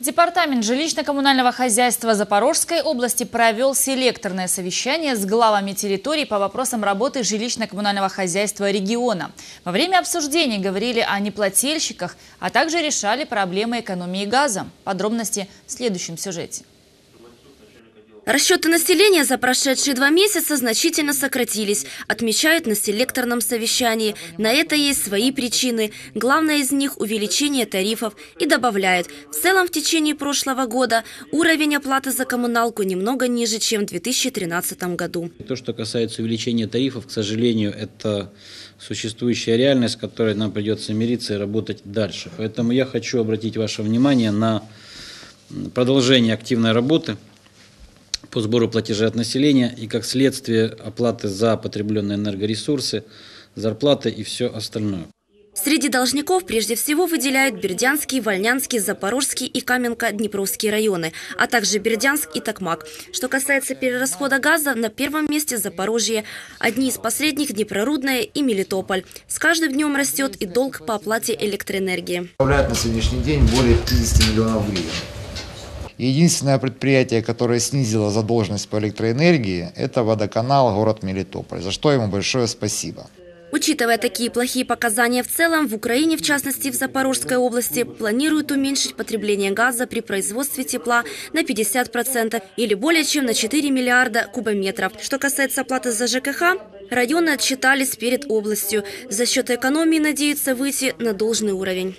Департамент жилищно-коммунального хозяйства Запорожской области провел селекторное совещание с главами территорий по вопросам работы жилищно-коммунального хозяйства региона. Во время обсуждений говорили о неплательщиках, а также решали проблемы экономии газа. Подробности в следующем сюжете. Расчеты населения за прошедшие два месяца значительно сократились, отмечают на селекторном совещании. На это есть свои причины. Главное из них – увеличение тарифов. И добавляют, в целом в течение прошлого года уровень оплаты за коммуналку немного ниже, чем в 2013 году. То, что касается увеличения тарифов, к сожалению, это существующая реальность, с которой нам придется мириться и работать дальше. Поэтому я хочу обратить ваше внимание на продолжение активной работы – по сбору платежей от населения и как следствие оплаты за потребленные энергоресурсы, зарплаты и все остальное. Среди должников прежде всего выделяют Бердянский, Вольнянский, Запорожский и Каменка-Днепровские районы, а также Бердянск и Токмак. Что касается перерасхода газа, на первом месте Запорожье. Одни из последних – Днепрорудная и Мелитополь. С каждым днем растет и долг по оплате электроэнергии. Составляет на сегодняшний день более 50 миллионов гривен. Единственное предприятие, которое снизило задолженность по электроэнергии, это водоканал город Мелитополь, за что ему большое спасибо. Учитывая такие плохие показания в целом, в Украине, в частности в Запорожской области, планируют уменьшить потребление газа при производстве тепла на 50% или более чем на 4 миллиарда кубометров. Что касается оплаты за ЖКХ, районы отчитались перед областью. За счет экономии надеются выйти на должный уровень.